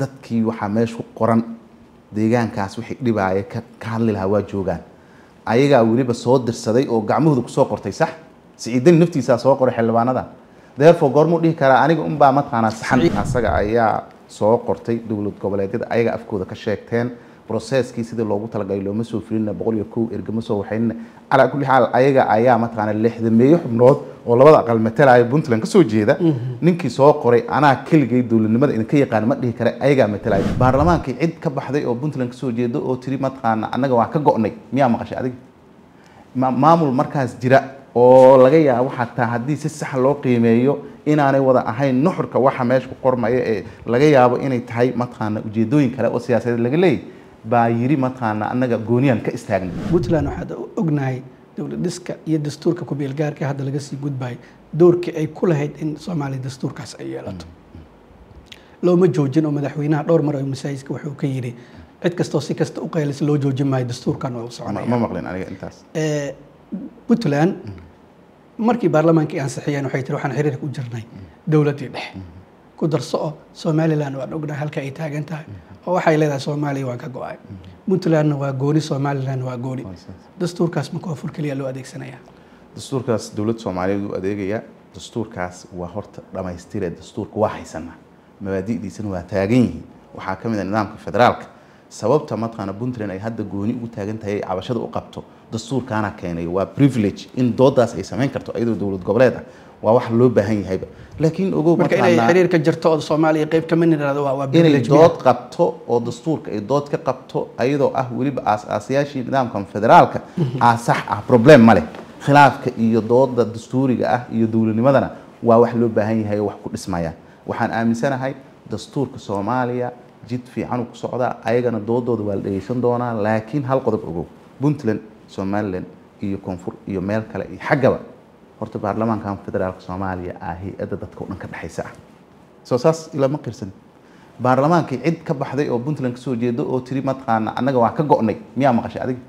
dadkii waxaa meesha ku qoran deegaankaas wixii dhibaaya ka hadli lahaa waa joogaan. Ayagaa weliba soo dirsaday oo gacmahooda ku soo qortay sax? Siciidani naftiisaa soo qoray xildhibaanada therefore goormuu dhihi karaa aniga unbaa mataqaanaa saxan. Asaga ayaa soo qortay dowlad goboleedyada ayaga afkooda ka sheegteen processkii sidii loogu talagalay looma soo filina boqol iyo kow ergama soo waxaynina calaa kulli xaal ayaga ayaa mataqaana lixdameeyo xubnood oo labada aqal matalaya puntland ka soo jeeda. Ninkii soo qoray anaa keligay dowladnimada idinka yaqaan ma dhihi kare ayagaa matalaya baarlamaankii cid ka baxday oo puntland ka soo jeeda oo tiri mataqaana annaga waa ka go'nay. Miyaa maqashay adiga? Ma- maamul markaas jira oo laga yaabo xataa haddii si sax loo qiimeeyo inaanay wada ahayn nuxurka waxa meesha ku qormaya ee laga yaabo inay tahay mataqaana ujeedooyin kale oo siyaasadeed laga leeyahy baa yiri mataqaana annaga gooniyaan ka istaagnay puntland waxaad ognahay dowlad dhiska iyo dastuurka ku-meelgaarka hadda laga sii gudbayo doorkii ay ku lahayd in soomaaliya dastuurkaas ay yeelato. Looma joojin oo madaxweynaha dhowr mar oo masaajidka wuxuu ka yidhi cid kastoo si kasta u qaylis loo joojin maayo dastuurkan waa u soconaya ma maqlin aniga intaas. Eh, puntland markii baarlamaankii ansixiyeen waxay tiri waxaan xiriirka u jirnay dowladdii dhexe ku darso oo somaliland waan ognahay halka ay taagan tahay. Oo waxay leedahay soomaaliya waan ka go'ay. Puntlandna waa gooni somalilandna waa gooni. Dastuurkaas ma koonfur keliya loo adeegsanaya dastuurkaas dowladda soomaaliyeed u adeegaya dastuurkaas waa horta dhammaystire dastuurka waa haysanaa. Mabaadi'diisana waa taagan yihiin. Waxaa ka mid ah nidaamka federaalka sababta mataqaana puntland ay hadda gooni ugu taagan tahay ay cabashada u qabto dastuurkaana keenay waa privilege in doodaas ay samayn karto iyadoo dowlad goboleed ah. Waa wax loo baahan yahayba laakiin ogow marka inay jirto oo soomaaliya qayb waa waa inay dood qabto oo dastuurka ay dood ka qabto ayadoo ah weliba aas-aasayaashii nidaamkan federaalka aa sax ah problem ma leh. Khilaafka iyo dooda dastuuriga ah iyo dowladnimadana waa wax loo baahan yahay oo wax ku dhismaya. Waxaan aaminsanahay dastuurka soomaaliya jid fiican uu ku socdaa ayagana doodooda waa la dhegeysan doonaa laakiin hal qodob ogow puntland somaliland iyo koonfur iyo meel kale iyo xaggaba. Horta baarlamaankan federaalka soomaaliya ah hay'adda dadka o dhan ka dhexaysa. Ah soo saas ilama qirsan. Baarlamaankii cid ka baxday oo puntland ka soo jeeda oo tiri mataqaana annaga waa ka go'nay miyaa maqashay adiga?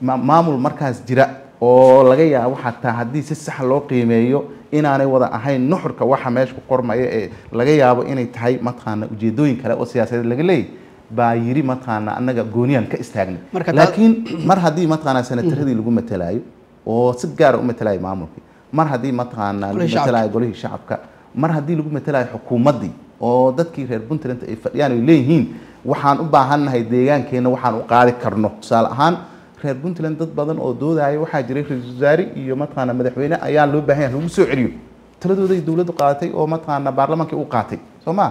Ma- maamul markaas jira oo laga yaabo xataa haddii si sax loo qiimeeyo inaanay wada ahayn nuxurka waxa meesha ku qormaya ee laga yaabo inay tahay mataqaana ujeedooyin kale oo siyaasadeed laga leeyahy baa yiri mataqaana annaga gooniyaan ka istaagnay laakiin mar haddii mataqaana senataradii lagu matalaayo oo si gaara u matalaayo maamulkii mar haddii mataqaana lagu matalaayo golihii shacabka mar haddii lagu matalaayo xukuumaddii oo dadkii reer puntland ay fadhiyaan ay leeyihiin waxaan u baahannahay deegaankeenna waxaan u qaadi karno. Tusaale ahaan reer puntland dad badan oo doodaya waxaa jiray ra'iisul wasaare iyo mataqaana madaxweyne ayaa loo baahan yahay lagu soo celiyo. Taladooday dowladdu qaadatay oo mataqaana baarlamaankii u qaatay soo ma?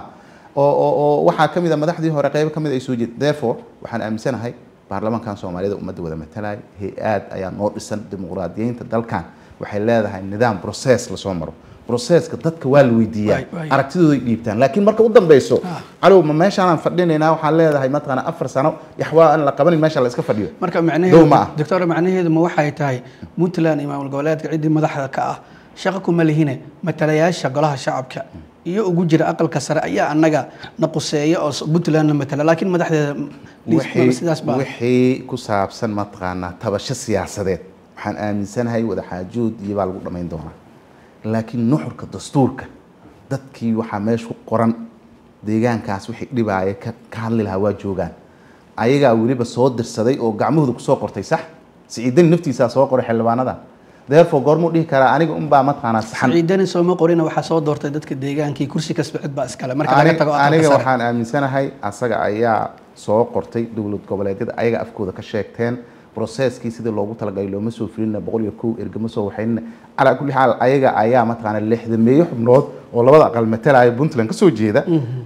Oo oo oo waxaa ka mid a madaxdii hore qaybo ka mid ay soo jeed. Therefore waxaan aaminsanahay baarlamaankan soomaaliyada ummadda wada matalaya hay'aad ayaa noo dhisan dimuqraadiyeynta dalkan. Waxay leedahay nidaam process la soo maro processka dadka waa la weydiiyaa. Aragtidooday dhiibtaan. Laakiin marka u dambeyso Ah. calow ma meeshaanaan fadhinaynaa waxaan leedahay mataqaana afar sano yaxwaa aan la qabanin meesha la iska fadhiyo. Marka Dow ma macnaheedu ah. doctor macnaheedu ma waxay tahay puntland iyo maamul goboleedka ciddii madaxda ka ah shaqo kuma lihine matalayaasha golaha shacabka iyo ugu jira aqalka sare ayaa annaga na quseeya oo puntland la matala laakiin madaxdeeda liis- sidaas baa wixii ku saabsan mataqaanaa tabasho siyaasadeed. Waxaan aaminsanahay wadaxaajood iyo baa lagu dhammayn doonaa laakiin nuxurka dastuurka dadkii waxaa meesha ku qoran deegaankaas wixii dhibaaya ka hadli lahaa waa joogaan. Ayagaa weliba soo dirsaday oo gacmahooda ku soo qortay sax? Siciidani naftiisaa soo qoray xildhibaanada therefore goormuu dhihi karaa aniga unbaa mataqaanaa saxan. Sooma qorina waxaa soo doortay dadka deegaankii kursi kasba cid baa iskale. Marka laga tago aniga waxaan aaminsanahay asaga ayaa soo qortay dowlad goboleedyada ayaga afkooda ka sheegteen processkii sidii loogu talagalay looma soo filina boqol iyo kow ergama soo waxaynina calaa kulli xaal ayaga ayaa mataqaana lixdameeyo xubnood oo labada aqal matalaya puntland ka soo jeeda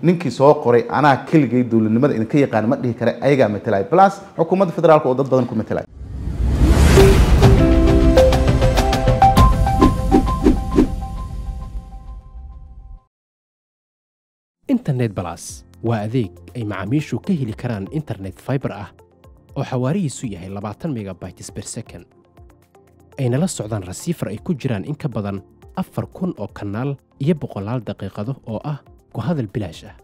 ninkii soo qoray anaa keligay dowladnimada idinka yaqaan ma dhihi kare ayagaa matalaya plus xukuumadda federaalka oo dad badan ku matalaya internet balas waa adeeg ay macaamiishu ka heli karaan internet fiber ah oo xawaarihiisu yahay labaatan megabytes per second. Ayna la socdaan rasiifar ay ku jiraan in ka badan afar kun oo kanaal iyo boqolaal daqiiqado oo ah ku hadal bilaash ah